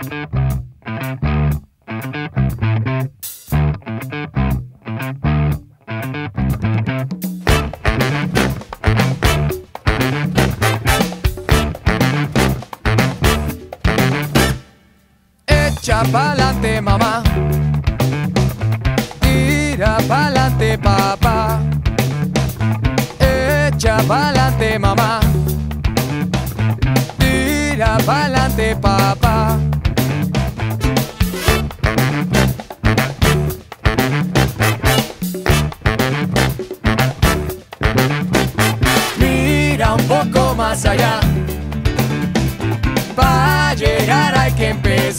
Echa pa'lante mamá, tira pa'lante papá, echa pa'lante mamá, tira pa'lante papá. más allá. Para llegar hay que empezar.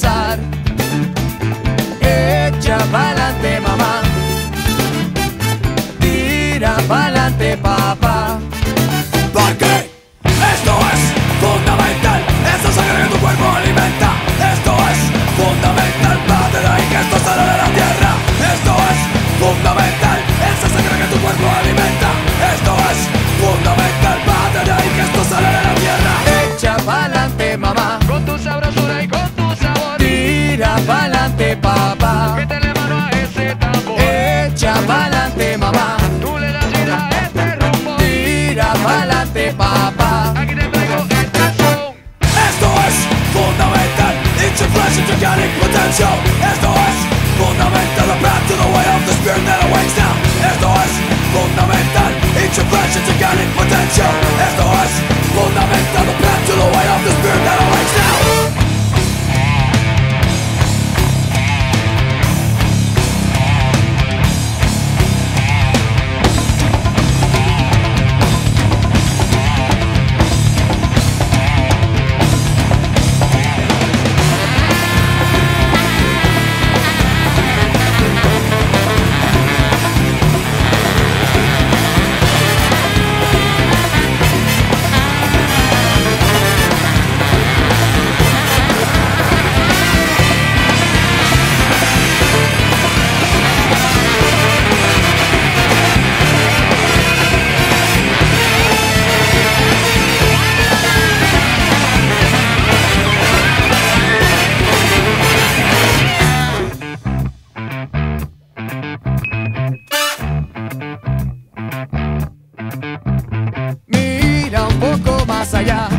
potential is the less fundamental path to the way of the spirit that awakes now. Is the less fundamental each of flesh its organic potential. Is the less fundamental path allá.